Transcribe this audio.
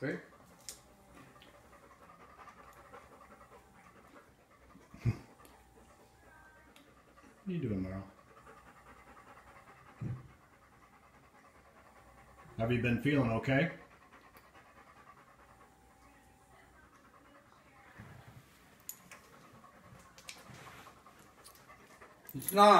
See? What are you doing, Merle? Have you been feeling okay? It's not.